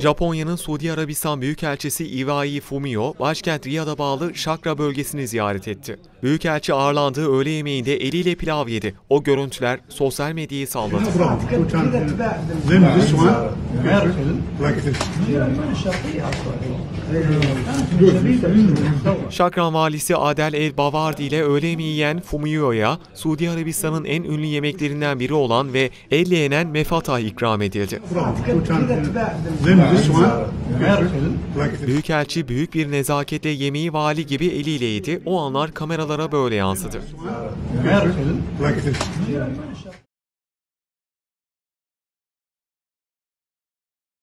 Japonya'nın Suudi Arabistan Büyükelçisi Iwai Fumio, başkent Riyad'a bağlı Şakra bölgesini ziyaret etti. Büyükelçi ağırlandığı öğle yemeğinde eliyle pilav yedi. O görüntüler sosyal medyayı salladı. Şakran valisi Adel El Bavardi ile öğle yemeği yiyen Fumio'ya Suudi Arabistan'ın en ünlü yemeklerinden biri olan ve elle yenen mefatay ikram edildi. Büyükelçi büyük bir nezaketle yemeği vali gibi eliyle yedi. O anlar kameralara böyle yansıdı.